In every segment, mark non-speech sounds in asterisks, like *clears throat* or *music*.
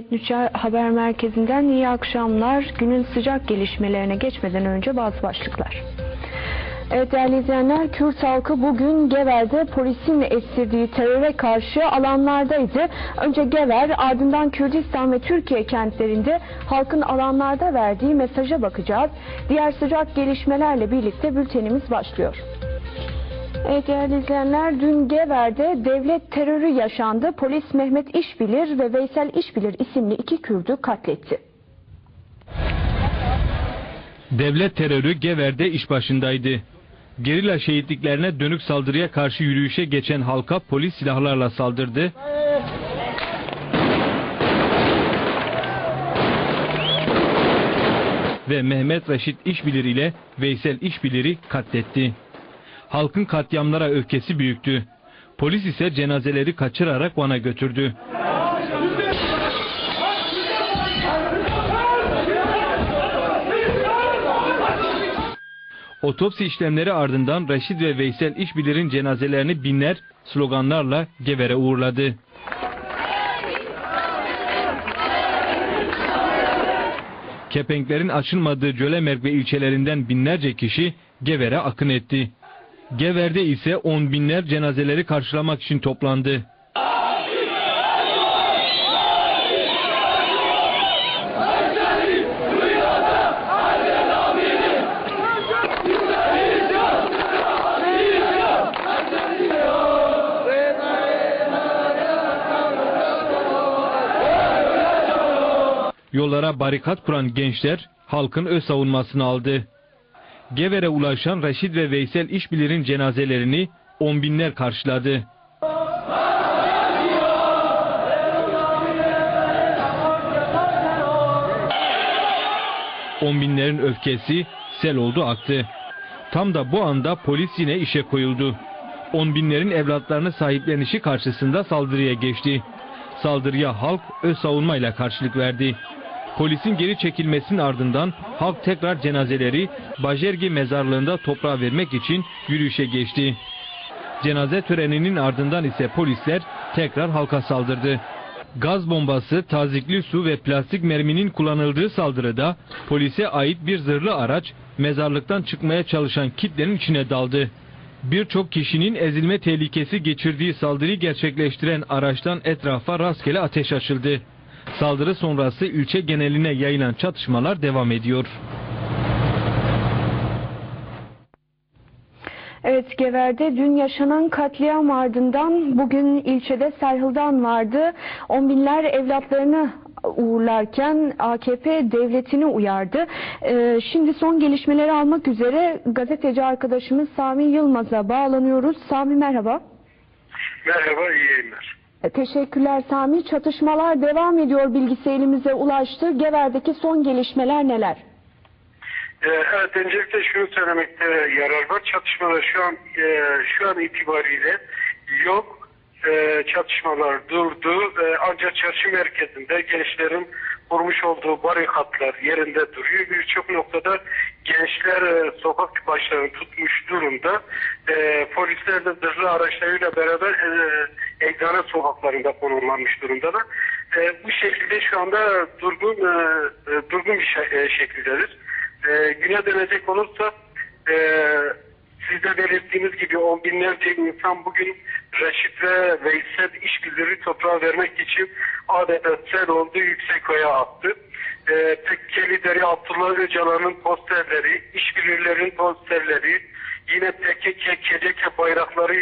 Mehmet Nüçer Haber Merkezi'nden iyi akşamlar. Günün sıcak gelişmelerine geçmeden önce bazı başlıklar. Evet değerli izleyenler, Kürt halkı bugün Gever'de polisin estirdiği teröre karşı alanlardaydı. Önce Gever, ardından Kürdistan ve Türkiye kentlerinde halkın alanlarda verdiği mesaja bakacağız. Diğer sıcak gelişmelerle birlikte bültenimiz başlıyor. Evet değerli izleyenler dün Gever'de devlet terörü yaşandı. Polis Mehmet İşbilir ve Veysel İşbilir isimli iki Kürdü katletti. Devlet terörü Gever'de iş başındaydı. Gerilla şehitliklerine dönük saldırıya karşı yürüyüşe geçen halka polis silahlarla saldırdı. Ve Mehmet Reşit İşbilir ile Veysel İşbilir'i katletti. Halkın katliamlara öfkesi büyüktü. Polis ise cenazeleri kaçırarak Van'a götürdü. Otopsi işlemleri ardından Reşit ve Veysel İşbilir'in cenazelerini binler sloganlarla Gever'e uğurladı. Kepenklerin açılmadığı Cölemerk ve ilçelerinden binlerce kişi Gever'e akın etti. Gever'de ise on binler cenazeleri karşılamak için toplandı. Yollara barikat kuran gençler halkın öz savunmasını aldı. Gever'e ulaşan Reşit ve Veysel İşbilir'in cenazelerini on binler karşıladı. On binlerin öfkesi sel oldu aktı. Tam da bu anda polis yine işe koyuldu. On binlerin evlatlarını sahiplenişi karşısında saldırıya geçti. Saldırıya halk öz savunmayla karşılık verdi. Polisin geri çekilmesinin ardından halk tekrar cenazeleri Bajergi mezarlığında toprağa vermek için yürüyüşe geçti. Cenaze töreninin ardından ise polisler tekrar halka saldırdı. Gaz bombası, tazikli su ve plastik merminin kullanıldığı saldırıda polise ait bir zırhlı araç mezarlıktan çıkmaya çalışan kitlenin içine daldı. Birçok kişinin ezilme tehlikesi geçirdiği saldırıyı gerçekleştiren araçtan etrafa rastgele ateş açıldı. Saldırı sonrası ilçe geneline yayılan çatışmalar devam ediyor. Evet Gever'de dün yaşanan katliam ardından bugün ilçede Serhıl'dan vardı. On binler evlatlarını uğurlarken AKP devletini uyardı. Ee, şimdi son gelişmeleri almak üzere gazeteci arkadaşımız Sami Yılmaz'a bağlanıyoruz. Sami merhaba. Merhaba, iyi yayınlar. E, Teşekkürler Sami. Çatışmalar devam ediyor bilgisi elimize ulaştı. Gever'deki son gelişmeler neler? Ee, evet, öncelikle şunu söylemekte yarar var. Çatışmalar şu an e, şu an itibariyle yok. E, çatışmalar durdu. E, ancak çarşı merkezinde gençlerin kurmuş olduğu barikatlar yerinde duruyor. Birçok noktada gençler e, sokak başlarını tutmuş durumda. E, polisler de zırhlı araçlarıyla beraber e, Eczane sokaklarında konumlanmış durumdalar. E, bu şekilde şu anda durgun e, e, durgun bir e, şekildedir. E, güne dönecek olursa e, siz de belirttiğiniz gibi on binlerce insan bugün Reşit ve Veysel işbirliği toprağa vermek için adeta sel oldu yüksekoya attı. E, Tekke lideri Abdullah Öcalan'ın posterleri, işbirliğlerin posterleri, yine PKK, KCK bayrakları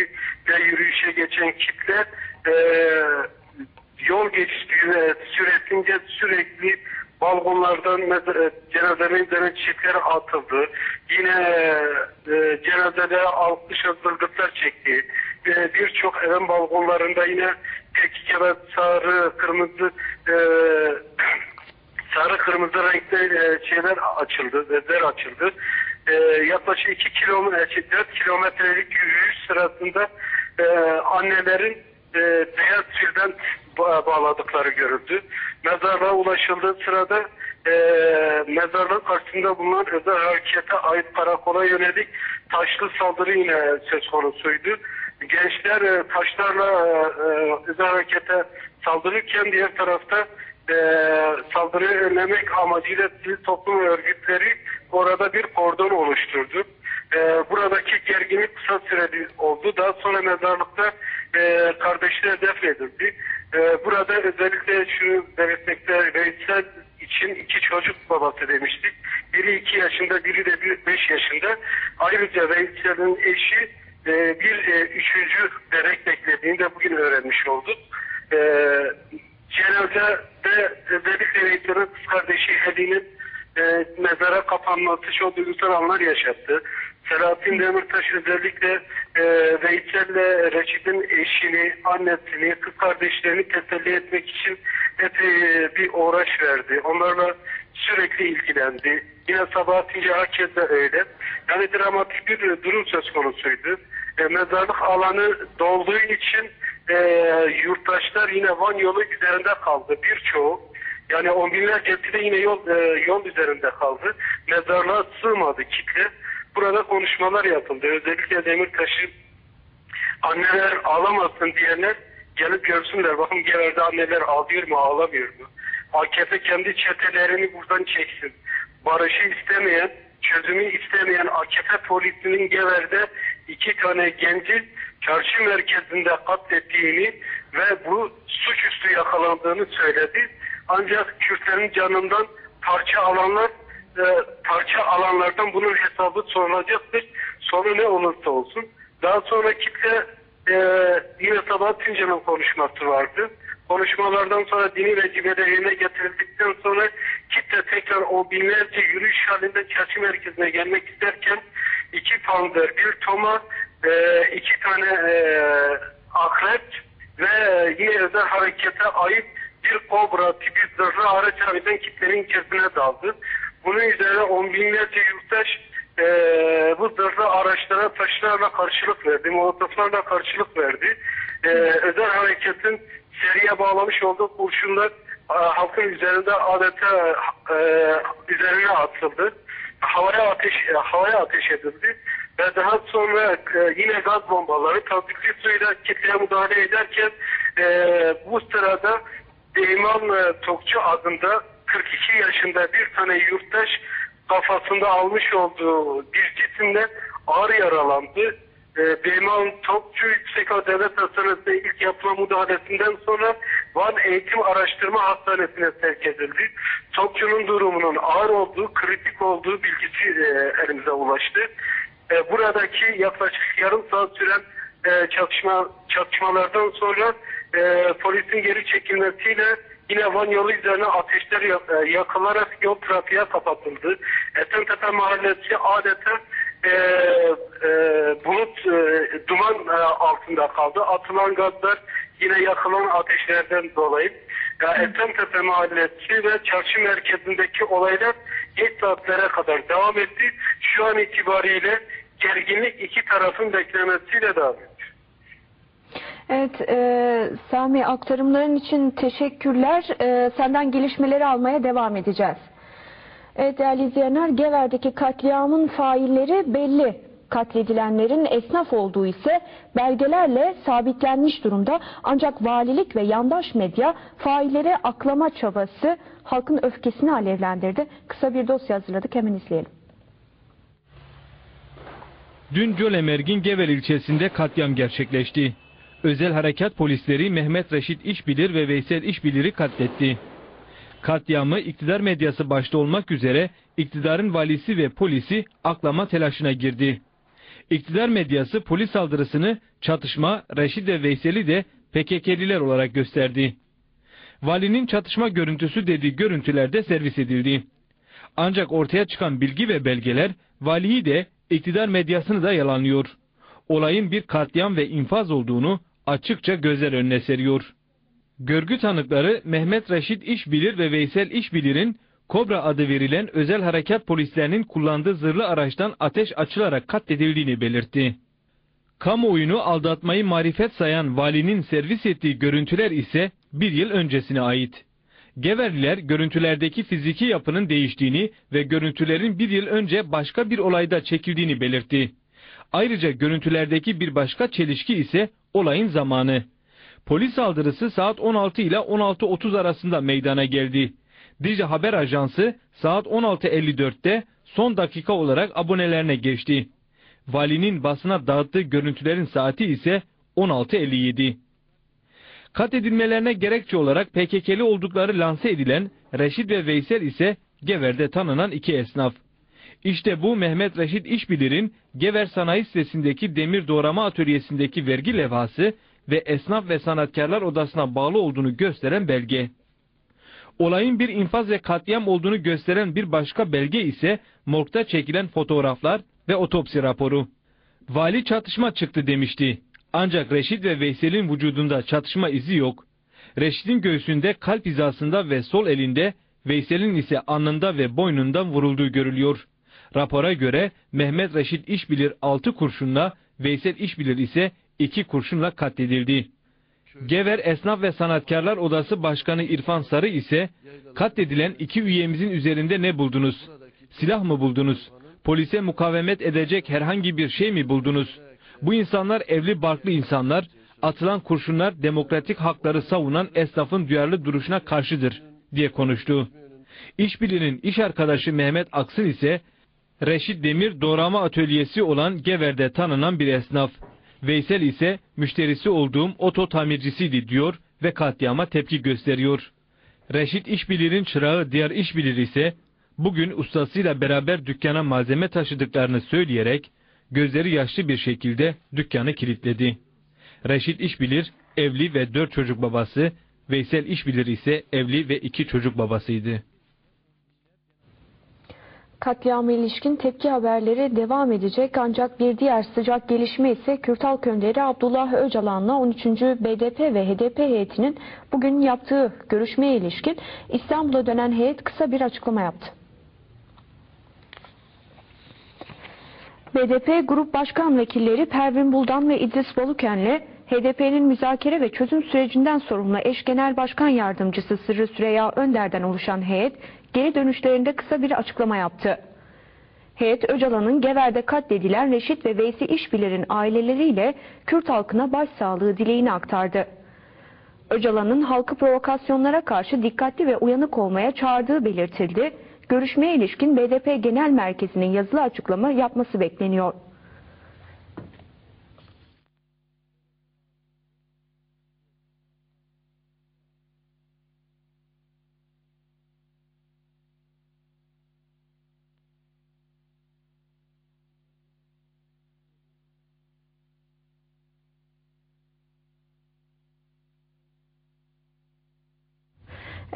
ve yürüyüşe geçen kitle e, yol geçtiği süresince sürekli balkonlardan mez- cenazelerin üzerine çiftler atıldı. Yine e, cenazede alkış hazırlıklar çekti. E, Birçok evin balkonlarında yine PKK ve sarı, kırmızı e, *clears throat* sarı kırmızı renkte e, şeyler açıldı, bezler açıldı. E, yaklaşık 2 kilometre, 4 kilometrelik yürüyüş sırasında e, annelerin e, beyaz tülden ba- bağladıkları görüldü. Mezarlığa ulaşıldığı sırada e, mezarlığın karşısında bulunan özel harekete ait karakola yönelik taşlı saldırı yine söz konusuydu. Gençler e, taşlarla e, e, özel harekete saldırırken diğer tarafta e, saldırıyı önlemek amacıyla sivil toplum örgütleri orada bir kordon oluşturdu. E, buradaki gerginlik kısa süreli oldu. Daha sonra mezarlıkta e, kardeşler defnedildi. E, burada özellikle şunu belirtmekte Veysel için iki çocuk babası demiştik. Biri iki yaşında, biri de bir beş yaşında. Ayrıca Veysel'in eşi e, bir e, üçüncü bebek beklediğini de bugün öğrenmiş olduk. E, cenazede özellikle Veysel'in kız kardeşi Heli'nin e, mezara kapanması çok duygusal anlar yaşattı. Selahattin Demirtaş özellikle e, Veysel'le Reşit'in eşini, annesini, kız kardeşlerini teselli etmek için epey e, bir uğraş verdi. Onlarla sürekli ilgilendi. Yine Sabahattin herkes de öyle. Yani dramatik bir durum söz konusuydu. E, mezarlık alanı dolduğu için e, yurttaşlar yine Van yolu üzerinde kaldı. Birçoğu. Yani on binlercesi de yine yol, e, yol üzerinde kaldı. Mezarlığa sığmadı kitle. Burada konuşmalar yapıldı. Özellikle Demirtaş'ı anneler ağlamasın diyenler gelip görsünler. Bakın Gever'de anneler ağlıyor mu ağlamıyor mu? AKP kendi çetelerini buradan çeksin. Barışı istemeyen, çözümü istemeyen AKP polisinin Gever'de iki tane genci çarşı merkezinde katlettiğini ve bu suçüstü yakalandığını söyledi. Ancak Kürtlerin canından parça alanlar e, parça alanlardan bunun hesabı sorulacaktır. Sonu ne olursa olsun. Daha sonra kitle e, yine Sabahat Tüncan'ın konuşması vardı. Konuşmalardan sonra dini vecibeler yerine getirildikten sonra kitle tekrar o binlerce yürüyüş halinde çarşı merkezine gelmek isterken iki pandır, bir toma, e, iki tane e, akrep ve yine özel harekete ait bir kobra tipi zırhlı araç harbiden kitlenin içerisine daldı. Bunun üzerine on binlerce yurttaş e, bu zırhlı araçlara taşlarla karşılık verdi, molotoflarla karşılık verdi. E, özel hareketin seriye bağlamış olduğu kurşunlar e, halkın üzerinde adeta e, üzerine atıldı. Havaya ateş e, havaya ateş edildi ve daha sonra e, yine gaz bombaları tatbikli suyla kitleye müdahale ederken e, bu sırada İmam e, Tokçu adında 42 yaşında bir tane yurttaş kafasında almış olduğu bir cisimle ağır yaralandı. E, Beyman Topçu Yüksek Devlet Hastanesi'nde ilk yapılan müdahalesinden sonra Van Eğitim Araştırma Hastanesi'ne sevk edildi. Topçu'nun durumunun ağır olduğu, kritik olduğu bilgisi e, elimize ulaştı. E, buradaki yaklaşık yarım saat süren e, çatışma çatışmalardan sonra e, polisin geri çekilmesiyle yine Van yolu üzerine ateşler e, yakılarak yol trafiğe kapatıldı. Esentepe mahallesi adeta e, e, bulut e, duman e, altında kaldı. Atılan gazlar yine yakılan ateşlerden dolayı. Ya Esentepe mahallesi ve çarşı merkezindeki olaylar geç saatlere kadar devam etti. Şu an itibariyle gerginlik iki tarafın beklemesiyle devam ediyor. Evet, e, Sami aktarımların için teşekkürler. E, senden gelişmeleri almaya devam edeceğiz. Evet değerli izleyenler, Gever'deki katliamın failleri belli. Katledilenlerin esnaf olduğu ise belgelerle sabitlenmiş durumda. Ancak valilik ve yandaş medya failleri aklama çabası halkın öfkesini alevlendirdi. Kısa bir dosya hazırladık hemen izleyelim. Dün Cölemergin Gevel ilçesinde katliam gerçekleşti. Özel harekat polisleri Mehmet Reşit İşbilir ve Veysel İşbilir'i katletti. Katliamı iktidar medyası başta olmak üzere iktidarın valisi ve polisi aklama telaşına girdi. İktidar medyası polis saldırısını çatışma Reşit ve Veysel'i de PKK'liler olarak gösterdi. Valinin çatışma görüntüsü dediği görüntülerde servis edildi. Ancak ortaya çıkan bilgi ve belgeler valiyi de iktidar medyasını da yalanlıyor. Olayın bir katliam ve infaz olduğunu açıkça gözler önüne seriyor. Görgü tanıkları Mehmet Reşit İşbilir ve Veysel İşbilir'in Kobra adı verilen özel harekat polislerinin kullandığı zırhlı araçtan ateş açılarak katledildiğini belirtti. Kamuoyunu aldatmayı marifet sayan valinin servis ettiği görüntüler ise bir yıl öncesine ait. Geverliler görüntülerdeki fiziki yapının değiştiğini ve görüntülerin bir yıl önce başka bir olayda çekildiğini belirtti. Ayrıca görüntülerdeki bir başka çelişki ise olayın zamanı. Polis saldırısı saat 16 ile 16.30 arasında meydana geldi. Dicle Haber Ajansı saat 16.54'te son dakika olarak abonelerine geçti. Valinin basına dağıttığı görüntülerin saati ise 16.57. Kat edilmelerine gerekçe olarak PKK'li oldukları lanse edilen Reşit ve Veysel ise Gever'de tanınan iki esnaf. İşte bu Mehmet Reşit İşbilir'in Gever Sanayi Sitesi'ndeki demir doğrama atölyesindeki vergi levhası ve esnaf ve sanatkarlar odasına bağlı olduğunu gösteren belge. Olayın bir infaz ve katliam olduğunu gösteren bir başka belge ise morgda çekilen fotoğraflar ve otopsi raporu. Vali çatışma çıktı demişti. Ancak Reşit ve Veysel'in vücudunda çatışma izi yok. Reşit'in göğsünde kalp hizasında ve sol elinde, Veysel'in ise alnında ve boynundan vurulduğu görülüyor. Rapora göre Mehmet Reşit İşbilir 6 kurşunla, Veysel İşbilir ise 2 kurşunla katledildi. Gever Esnaf ve Sanatkarlar Odası Başkanı İrfan Sarı ise katledilen iki üyemizin üzerinde ne buldunuz? Silah mı buldunuz? Polise mukavemet edecek herhangi bir şey mi buldunuz? Bu insanlar evli barklı insanlar, atılan kurşunlar demokratik hakları savunan esnafın duyarlı duruşuna karşıdır diye konuştu. İşbirliğinin iş arkadaşı Mehmet Aksın ise Reşit Demir doğrama atölyesi olan Gever'de tanınan bir esnaf. Veysel ise müşterisi olduğum oto tamircisiydi diyor ve katliama tepki gösteriyor. Reşit İşbilir'in çırağı diğer İşbilir ise bugün ustasıyla beraber dükkana malzeme taşıdıklarını söyleyerek gözleri yaşlı bir şekilde dükkanı kilitledi. Reşit İşbilir evli ve dört çocuk babası, Veysel İşbilir ise evli ve iki çocuk babasıydı. Katliama ilişkin tepki haberleri devam edecek ancak bir diğer sıcak gelişme ise Kürt Halk Önderi Abdullah Öcalan'la 13. BDP ve HDP heyetinin bugün yaptığı görüşmeye ilişkin İstanbul'a dönen heyet kısa bir açıklama yaptı. BDP Grup Başkan Vekilleri Pervin Buldan ve İdris Baluken'le HDP'nin müzakere ve çözüm sürecinden sorumlu eş genel başkan yardımcısı Sırrı Süreyya Önder'den oluşan heyet geri dönüşlerinde kısa bir açıklama yaptı. Heyet Öcalan'ın Gever'de katledilen Reşit ve Veysi İşbilir'in aileleriyle Kürt halkına başsağlığı dileğini aktardı. Öcalan'ın halkı provokasyonlara karşı dikkatli ve uyanık olmaya çağırdığı belirtildi. Görüşmeye ilişkin BDP Genel Merkezi'nin yazılı açıklama yapması bekleniyor.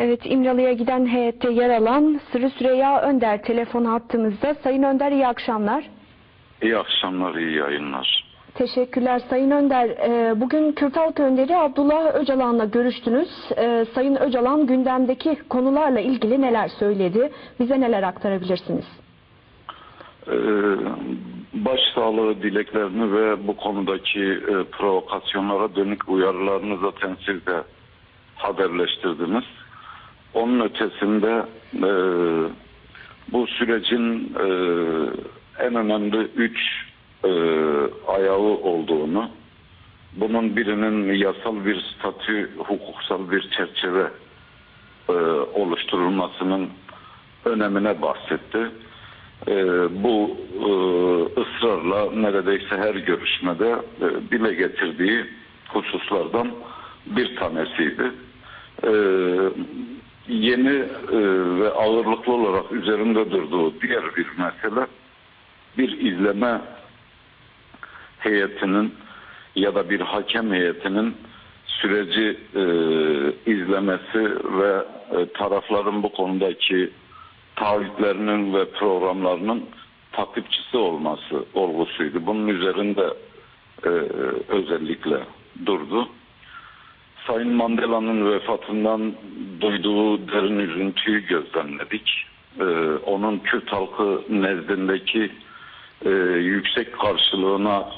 Evet İmralı'ya giden heyette yer alan Sırrı Süreyya Önder telefon hattımızda. Sayın Önder iyi akşamlar. İyi akşamlar, iyi yayınlar. Teşekkürler Sayın Önder. Ee, Bugün Kürt Halk Önderi Abdullah Öcalan'la görüştünüz. Ee, Sayın Öcalan gündemdeki konularla ilgili neler söyledi? Bize neler aktarabilirsiniz? Ee, başsağlığı dileklerini ve bu konudaki e, provokasyonlara dönük uyarılarını zaten siz de haberleştirdiniz. Onun ötesinde e, bu sürecin e, en önemli üç e, ayağı olduğunu, bunun birinin yasal bir statü, hukuksal bir çerçeve e, oluşturulmasının önemine bahsetti. E, bu e, ısrarla neredeyse her görüşmede e, dile getirdiği hususlardan bir tanesiydi. E, yeni e, ve ağırlıklı olarak üzerinde durduğu diğer bir mesele bir izleme heyetinin ya da bir hakem heyetinin süreci e, izlemesi ve e, tarafların bu konudaki taahhütlerinin ve programlarının takipçisi olması olgusuydu. Bunun üzerinde e, özellikle durdu. Sayın Mandela'nın vefatından duyduğu derin üzüntüyü gözlemledik. Ee, onun Kürt halkı nezdindeki e, yüksek karşılığına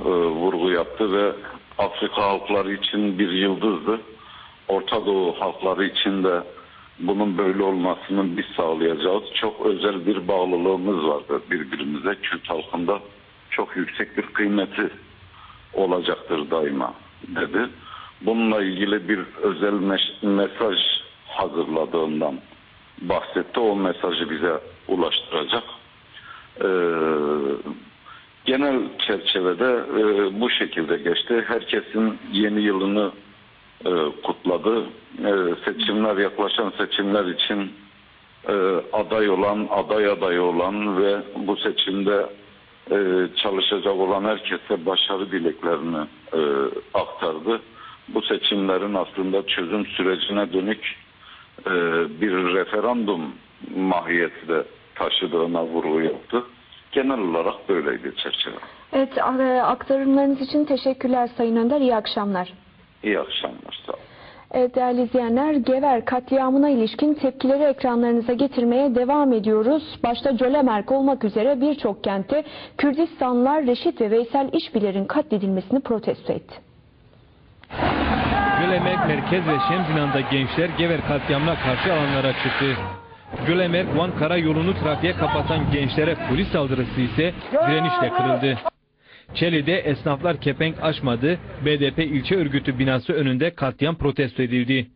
e, vurgu yaptı ve Afrika halkları için bir yıldızdı. Orta Doğu halkları için de bunun böyle olmasını biz sağlayacağız. Çok özel bir bağlılığımız vardı birbirimize. Kürt halkında çok yüksek bir kıymeti olacaktır daima dedi. Bununla ilgili bir özel mes- mesaj hazırladığından bahsetti. O mesajı bize ulaştıracak. Ee, genel çerçevede e, bu şekilde geçti. Herkesin yeni yılını e, kutladı. E, seçimler yaklaşan seçimler için aday olan, aday adayı olan ve bu seçimde çalışacak olan herkese başarı dileklerini e, aktardı. Bu seçimlerin aslında çözüm sürecine dönük e, bir referandum mahiyeti de taşıdığına vurgu yaptı. Genel olarak böyleydi çerçeve. Evet, a- aktarımlarınız için teşekkürler Sayın Önder. İyi akşamlar. İyi akşamlar. Sağ olun. Evet değerli izleyenler, Gever katliamına ilişkin tepkileri ekranlarınıza getirmeye devam ediyoruz. Başta Cölemerk olmak üzere birçok kentte Kürdistanlılar Reşit ve Veysel İşbiler'in katledilmesini protesto etti. Gölemek Merkez ve Şemzinan'da gençler Gever katliamına karşı alanlara çıktı. Gölemek Van karayolunu trafiğe kapatan gençlere polis saldırısı ise direnişle kırıldı. Çeli'de esnaflar kepenk açmadı, BDP ilçe örgütü binası önünde katliam protesto edildi.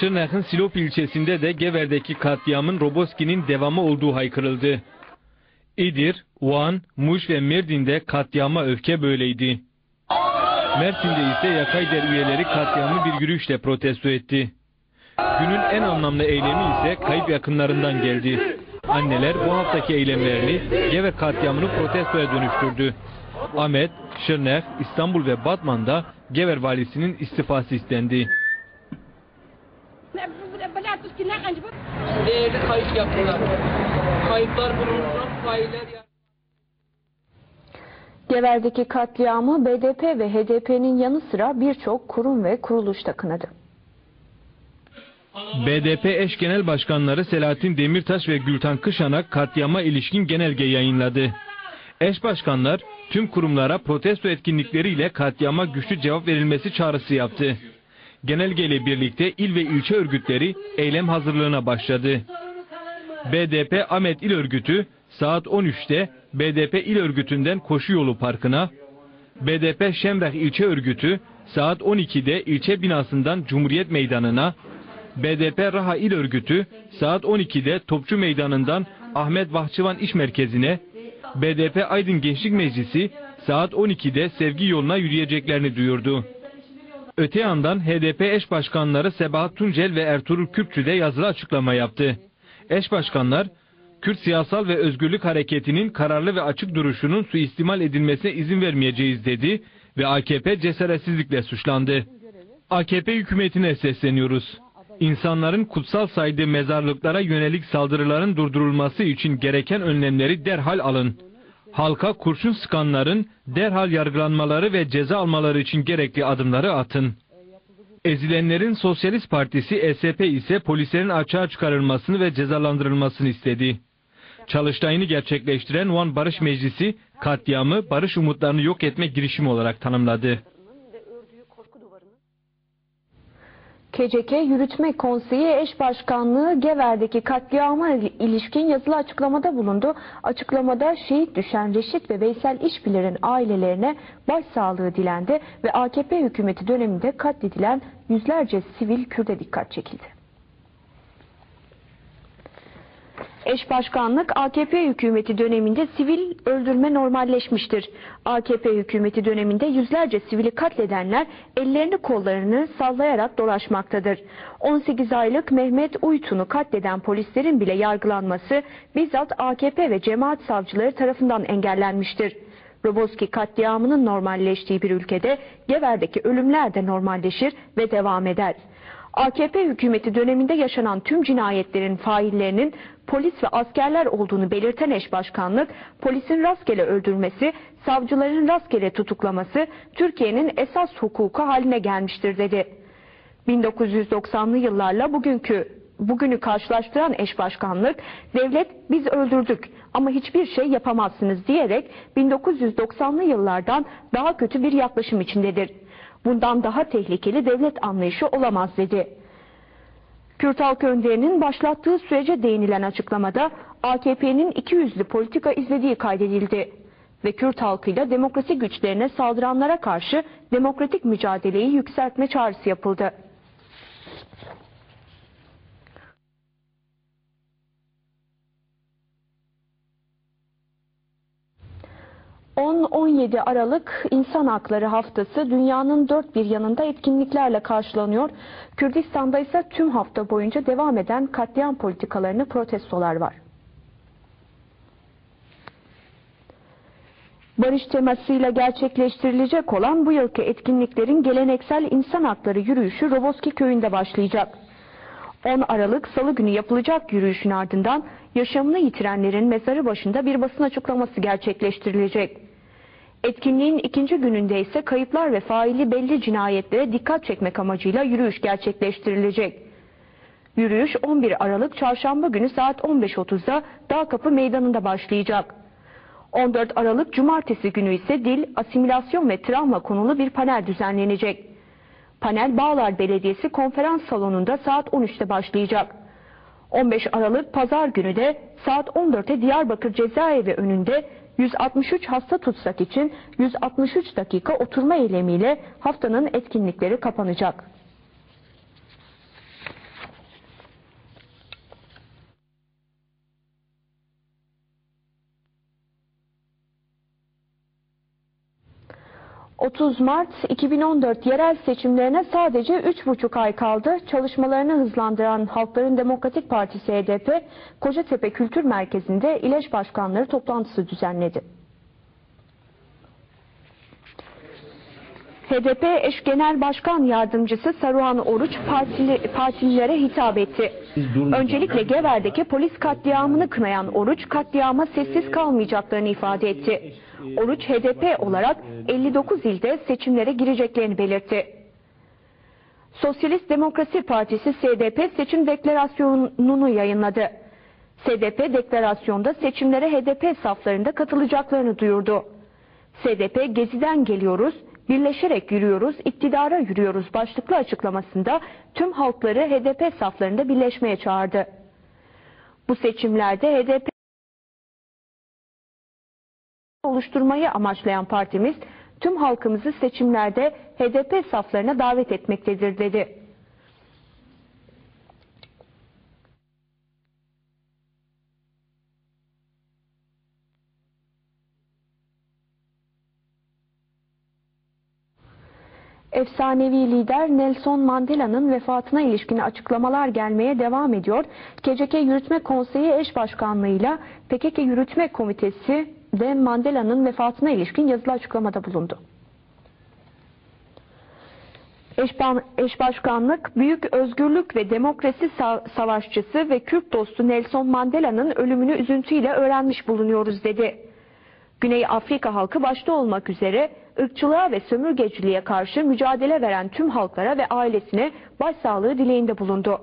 Şırnak'ın Silop ilçesinde de Gever'deki katliamın Roboski'nin devamı olduğu haykırıldı. İdir, Van, Muş ve Mardin'de katliama öfke böyleydi. Mersin'de ise Yakayder üyeleri katliamı bir yürüyüşle protesto etti. Günün en anlamlı eylemi ise kayıp yakınlarından geldi. Anneler bu haftaki eylemlerini Gever katliamını protestoya dönüştürdü. Ahmet, Şırnak, İstanbul ve Batman'da Gever valisinin istifası istendi. Değerli kayıp yaptılar. Kayıplar bulundu, failler Gever'deki katliamı BDP ve HDP'nin yanı sıra birçok kurum ve kuruluş da kınadı. BDP eş genel başkanları Selahattin Demirtaş ve Gültan Kışanak katliama ilişkin genelge yayınladı. Eş başkanlar tüm kurumlara protesto etkinlikleriyle katliama güçlü cevap verilmesi çağrısı yaptı. Genelgeyle birlikte il ve ilçe örgütleri eylem hazırlığına başladı. BDP Ahmet İl Örgütü saat 13'te BDP İl Örgütü'nden Koşu Yolu Parkı'na, BDP Şemrah İlçe Örgütü saat 12'de ilçe binasından Cumhuriyet Meydanı'na, BDP Raha İl Örgütü saat 12'de Topçu Meydanı'ndan Ahmet Bahçıvan İş Merkezi'ne, BDP Aydın Gençlik Meclisi saat 12'de sevgi yoluna yürüyeceklerini duyurdu. Öte yandan HDP eş başkanları Sebahat Tuncel ve Ertuğrul Kürkçü de yazılı açıklama yaptı. Eş başkanlar, Kürt Siyasal ve Özgürlük Hareketi'nin kararlı ve açık duruşunun suistimal edilmesine izin vermeyeceğiz dedi ve AKP cesaretsizlikle suçlandı. AKP hükümetine sesleniyoruz. İnsanların kutsal saydığı mezarlıklara yönelik saldırıların durdurulması için gereken önlemleri derhal alın. Halka kurşun sıkanların derhal yargılanmaları ve ceza almaları için gerekli adımları atın. Ezilenlerin Sosyalist Partisi ESP ise polislerin açığa çıkarılmasını ve cezalandırılmasını istedi. Çalıştayını gerçekleştiren Van Barış Meclisi katliamı barış umutlarını yok etme girişimi olarak tanımladı. KCK Yürütme Konseyi Eş Başkanlığı Gever'deki katliama ilişkin yazılı açıklamada bulundu. Açıklamada şehit düşen Reşit ve Veysel İşbilir'in ailelerine başsağlığı dilendi ve AKP hükümeti döneminde katledilen yüzlerce sivil Kürt'e dikkat çekildi. Eş başkanlık AKP hükümeti döneminde sivil öldürme normalleşmiştir. AKP hükümeti döneminde yüzlerce sivili katledenler ellerini kollarını sallayarak dolaşmaktadır. 18 aylık Mehmet Uytun'u katleden polislerin bile yargılanması bizzat AKP ve cemaat savcıları tarafından engellenmiştir. Roboski katliamının normalleştiği bir ülkede Gever'deki ölümler de normalleşir ve devam eder. AKP hükümeti döneminde yaşanan tüm cinayetlerin faillerinin polis ve askerler olduğunu belirten eş başkanlık, polisin rastgele öldürmesi, savcıların rastgele tutuklaması Türkiye'nin esas hukuku haline gelmiştir dedi. 1990'lı yıllarla bugünkü bugünü karşılaştıran eş başkanlık, devlet biz öldürdük ama hiçbir şey yapamazsınız diyerek 1990'lı yıllardan daha kötü bir yaklaşım içindedir. Bundan daha tehlikeli devlet anlayışı olamaz dedi. Kürt Halk Önderi'nin başlattığı sürece değinilen açıklamada AKP'nin iki yüzlü politika izlediği kaydedildi. ve Kürt halkıyla demokrasi güçlerine saldıranlara karşı demokratik mücadeleyi yükseltme çağrısı yapıldı. 10-17 Aralık İnsan Hakları Haftası dünyanın dört bir yanında etkinliklerle karşılanıyor. Kürdistan'da ise tüm hafta boyunca devam eden katliam politikalarını protestolar var. Barış temasıyla gerçekleştirilecek olan bu yılki etkinliklerin geleneksel insan hakları yürüyüşü Roboski köyünde başlayacak. 10 Aralık Salı günü yapılacak yürüyüşün ardından yaşamını yitirenlerin mezarı başında bir basın açıklaması gerçekleştirilecek. Etkinliğin ikinci gününde ise kayıplar ve faili belli cinayetlere dikkat çekmek amacıyla yürüyüş gerçekleştirilecek. Yürüyüş 11 Aralık Çarşamba günü saat 15.30'da Dağkapı Meydanı'nda başlayacak. 14 Aralık Cumartesi günü ise dil, asimilasyon ve travma konulu bir panel düzenlenecek. Panel Bağlar Belediyesi konferans salonunda saat 13'te başlayacak. 15 Aralık Pazar günü de saat 14'te Diyarbakır Cezaevi önünde 163 hasta tutsak için 163 dakika oturma eylemiyle haftanın etkinlikleri kapanacak. ...30 Mart 2014 yerel seçimlerine sadece 3,5 ay kaldı. Çalışmalarını hızlandıran Halkların Demokratik Partisi HDP, Kocatepe Kültür Merkezi'nde İleş Başkanları toplantısı düzenledi. HDP eş genel başkan yardımcısı Saruhan Oruç partili, partililere hitap etti. Öncelikle Gever'deki polis katliamını kınayan Oruç katliama sessiz kalmayacaklarını ifade etti. Oruç HDP olarak 59 ilde seçimlere gireceklerini belirtti. Sosyalist Demokrasi Partisi SDP seçim deklarasyonunu yayınladı. SDP deklarasyonda seçimlere HDP saflarında katılacaklarını duyurdu. SDP geziden geliyoruz, birleşerek yürüyoruz, iktidara yürüyoruz başlıklı açıklamasında tüm halkları HDP saflarında birleşmeye çağırdı. Bu seçimlerde HDP oluşturmayı amaçlayan partimiz tüm halkımızı seçimlerde HDP saflarına davet etmektedir dedi. Efsanevi lider Nelson Mandela'nın vefatına ilişkin açıklamalar gelmeye devam ediyor. KCK Yürütme Konseyi eş başkanlığıyla PKK Yürütme Komitesi de Mandela'nın vefatına ilişkin yazılı açıklamada bulundu. Eşban, eşbaşkanlık, büyük özgürlük ve demokrasi savaşçısı ve Kürt dostu Nelson Mandela'nın ölümünü üzüntüyle öğrenmiş bulunuyoruz dedi. Güney Afrika halkı başta olmak üzere ırkçılığa ve sömürgeciliğe karşı mücadele veren tüm halklara ve ailesine başsağlığı dileğinde bulundu.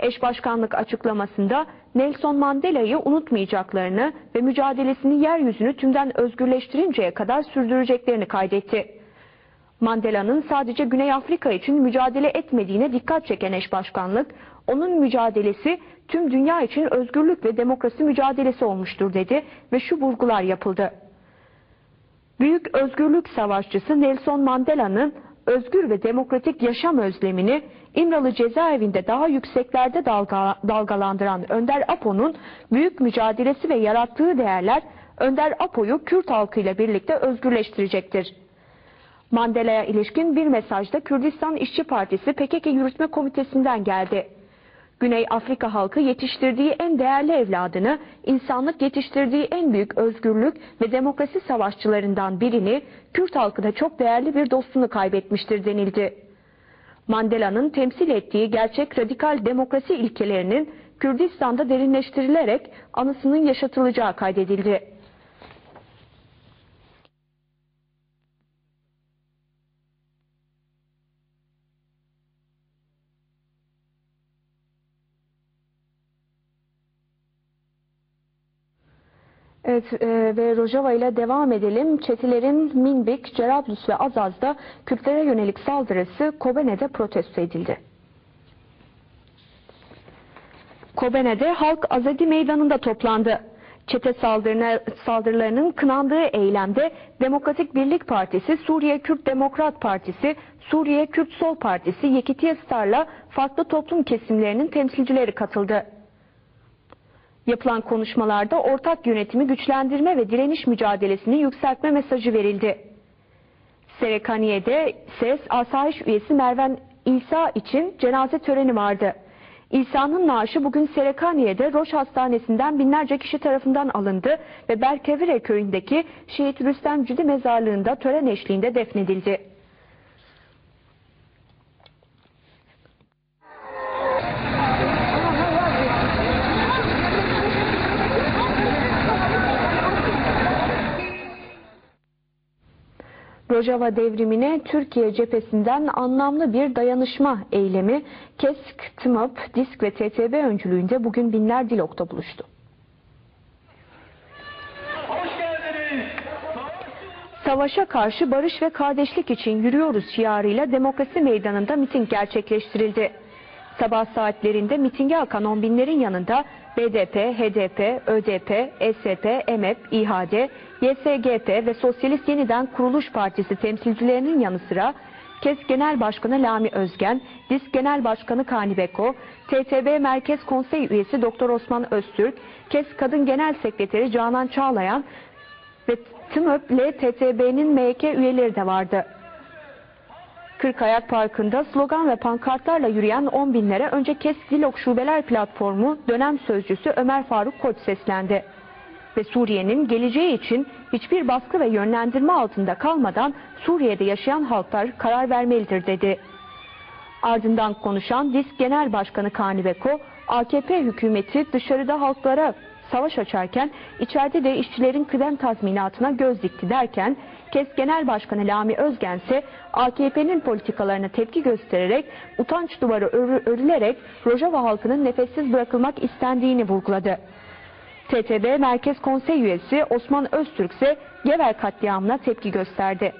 Eş başkanlık açıklamasında Nelson Mandela'yı unutmayacaklarını ve mücadelesini yeryüzünü tümden özgürleştirinceye kadar sürdüreceklerini kaydetti. Mandela'nın sadece Güney Afrika için mücadele etmediğine dikkat çeken eş başkanlık, onun mücadelesi tüm dünya için özgürlük ve demokrasi mücadelesi olmuştur dedi ve şu vurgular yapıldı. Büyük özgürlük savaşçısı Nelson Mandela'nın özgür ve demokratik yaşam özlemini İmralı cezaevinde daha yükseklerde dalga, dalgalandıran Önder Apo'nun büyük mücadelesi ve yarattığı değerler Önder Apo'yu Kürt halkıyla birlikte özgürleştirecektir. Mandela'ya ilişkin bir mesajda Kürdistan İşçi Partisi PKK Yürütme Komitesi'nden geldi. Güney Afrika halkı yetiştirdiği en değerli evladını, insanlık yetiştirdiği en büyük özgürlük ve demokrasi savaşçılarından birini, Kürt halkı da çok değerli bir dostunu kaybetmiştir denildi. Mandela'nın temsil ettiği gerçek radikal demokrasi ilkelerinin Kürdistan'da derinleştirilerek anısının yaşatılacağı kaydedildi. Evet e, ve Rojava ile devam edelim. Çetilerin Minbik, Cerablus ve Azaz'da Kürtlere yönelik saldırısı Kobene'de protesto edildi. Kobene'de halk Azadi meydanında toplandı. Çete saldırına, saldırılarının kınandığı eylemde Demokratik Birlik Partisi, Suriye Kürt Demokrat Partisi, Suriye Kürt Sol Partisi, Yekitiye Star'la farklı toplum kesimlerinin temsilcileri katıldı. Yapılan konuşmalarda ortak yönetimi güçlendirme ve direniş mücadelesini yükseltme mesajı verildi. Serekaniye'de SES Asayiş üyesi Merven İsa için cenaze töreni vardı. İsa'nın naaşı bugün Serekaniye'de Roş Hastanesi'nden binlerce kişi tarafından alındı ve Berkevire köyündeki Şehit Rüstem Cüdi mezarlığında tören eşliğinde defnedildi. Rojava devrimine Türkiye cephesinden anlamlı bir dayanışma eylemi KESK, TMAP, DISK ve TTB öncülüğünde bugün binler Dilok'ta buluştu. Savaşa karşı barış ve kardeşlik için yürüyoruz şiarıyla demokrasi meydanında miting gerçekleştirildi. Sabah saatlerinde mitinge akan on binlerin yanında BDP, HDP, ÖDP, SP, EMEP, İHAD, YSGP ve Sosyalist Yeniden Kuruluş Partisi temsilcilerinin yanı sıra KES Genel Başkanı Lami Özgen, DİSK Genel Başkanı Kani Beko, TTB Merkez Konsey Üyesi Doktor Osman Öztürk, KES Kadın Genel Sekreteri Canan Çağlayan ve TMÖP ile TTB'nin MYK üyeleri de vardı. Kırkayak Parkı'nda slogan ve pankartlarla yürüyen 10 binlere önce KES Dilok Şubeler Platformu dönem sözcüsü Ömer Faruk Koç seslendi. Ve Suriye'nin geleceği için hiçbir baskı ve yönlendirme altında kalmadan Suriye'de yaşayan halklar karar vermelidir dedi. Ardından konuşan DİSK Genel Başkanı Kani Beko, AKP hükümeti dışarıda halklara savaş açarken içeride de işçilerin kıdem tazminatına göz dikti derken KES Genel Başkanı Lami Özgen ise AKP'nin politikalarına tepki göstererek utanç duvarı örü- örülerek Rojava halkının nefessiz bırakılmak istendiğini vurguladı. TTB Merkez Konsey üyesi Osman Öztürk ise Gever katliamına tepki gösterdi.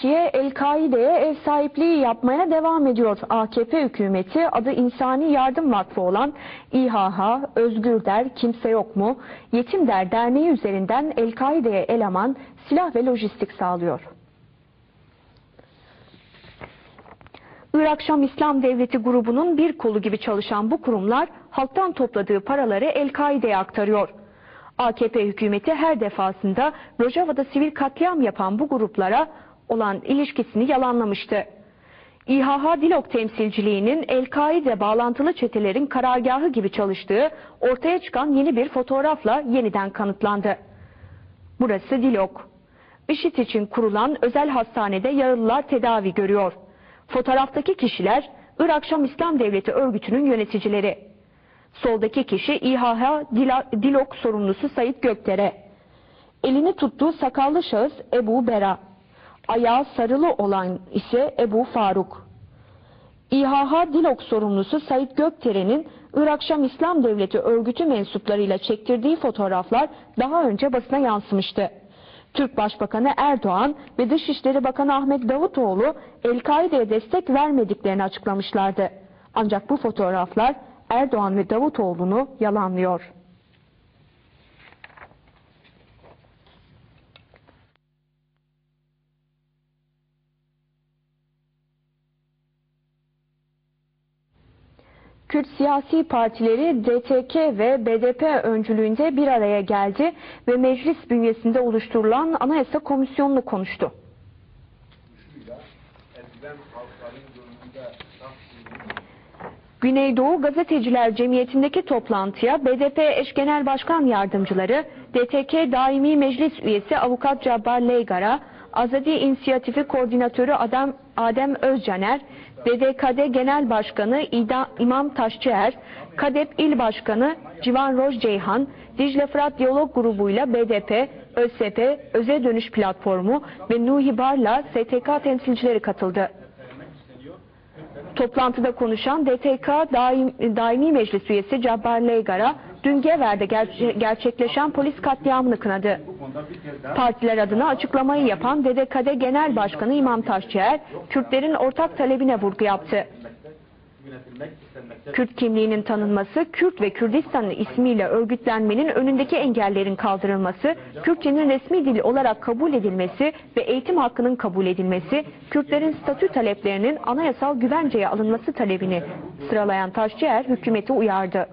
Türkiye El-Kaide'ye ev sahipliği yapmaya devam ediyor. AKP hükümeti adı İnsani Yardım Vakfı olan İHH, Özgür Der, Kimse Yok mu, Yetim Der Derneği üzerinden El-Kaide'ye eleman, silah ve lojistik sağlıyor. Irak Şam İslam Devleti grubunun bir kolu gibi çalışan bu kurumlar halktan topladığı paraları El-Kaide'ye aktarıyor. AKP hükümeti her defasında Rojava'da sivil katliam yapan bu gruplara olan ilişkisini yalanlamıştı. İHH Dilok temsilciliğinin El-Kaide bağlantılı çetelerin karargahı gibi çalıştığı ortaya çıkan yeni bir fotoğrafla yeniden kanıtlandı. Burası Dilok. IŞİD için kurulan özel hastanede yaralılar tedavi görüyor. Fotoğraftaki kişiler Irak Şam İslam Devleti örgütünün yöneticileri. Soldaki kişi İHH Dilok sorumlusu Sayit Gökdere. Elini tuttuğu sakallı şahıs Ebu Bera. Ayağı sarılı olan ise Ebu Faruk. İHH Dilok sorumlusu Sayit Göktere'nin Irak Şam İslam Devleti örgütü mensuplarıyla çektirdiği fotoğraflar daha önce basına yansımıştı. Türk Başbakanı Erdoğan ve Dışişleri Bakanı Ahmet Davutoğlu El-Kaide'ye destek vermediklerini açıklamışlardı. Ancak bu fotoğraflar Erdoğan ve Davutoğlu'nu yalanlıyor. Kürt siyasi partileri DTK ve BDP öncülüğünde bir araya geldi ve meclis bünyesinde oluşturulan Anayasa Komisyonu'nu konuştu. Güneydoğu Gazeteciler Cemiyeti'ndeki toplantıya BDP eş genel başkan yardımcıları, DTK daimi meclis üyesi avukat Cabbar Leygar'a, Azadi İnisiyatifi Koordinatörü Adem, Adem Özcaner, BDKD Genel Başkanı İda, İmam Taşçıer, KADEP İl Başkanı Civan Roj Ceyhan, Dicle Fırat Diyalog Grubu'yla BDP, ÖSP, Öze Dönüş Platformu ve Nuhi Bar'la STK temsilcileri katıldı. Toplantıda konuşan DTK Daim, Daimi Meclis Üyesi Cabbar Leygar'a dün Gever'de ger- gerçekleşen polis katliamını kınadı. Partiler adına açıklamayı yapan DDKD Genel Başkanı İmam Taşçıer, Kürtlerin ortak talebine vurgu yaptı. Kürt kimliğinin tanınması, Kürt ve Kürdistan ismiyle örgütlenmenin önündeki engellerin kaldırılması, Kürtçenin resmi dil olarak kabul edilmesi ve eğitim hakkının kabul edilmesi, Kürtlerin statü taleplerinin anayasal güvenceye alınması talebini sıralayan Taşçıer hükümeti uyardı.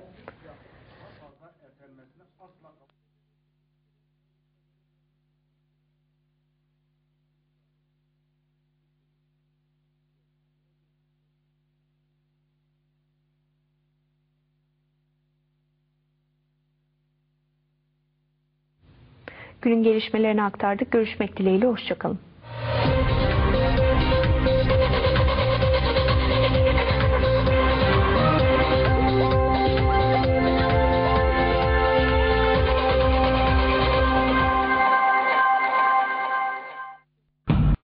Günün gelişmelerini aktardık. Görüşmek dileğiyle. Hoşçakalın.